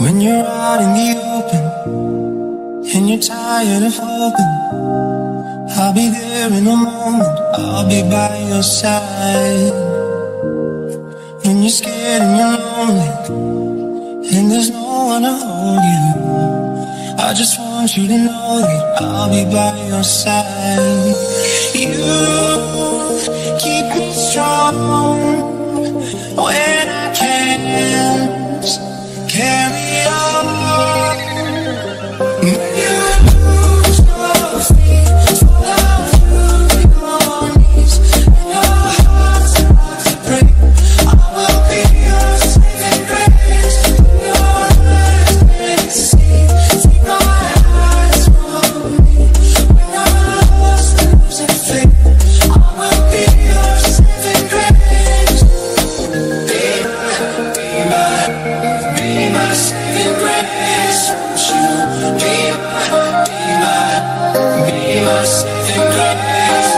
When you're out in the open and you're tired of hoping, I'll be there in a moment, I'll be by your side. When you're scared and you're want you to know that I'll be by your side. You keep me strong my saving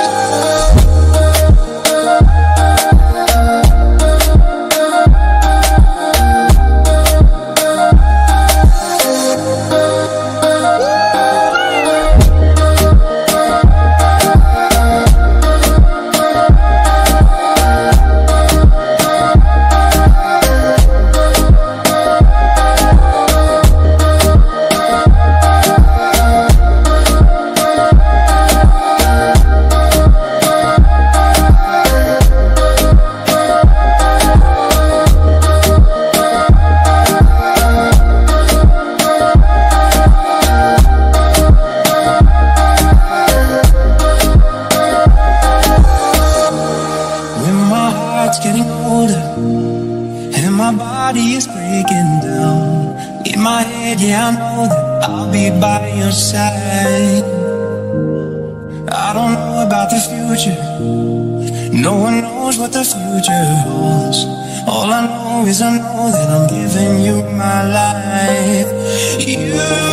heart's getting older and my body is breaking down, in my head, yeah, I know that I'll be by your side. I don't know about the future, no one knows what the future holds. All I know is I know that I'm giving you my life. You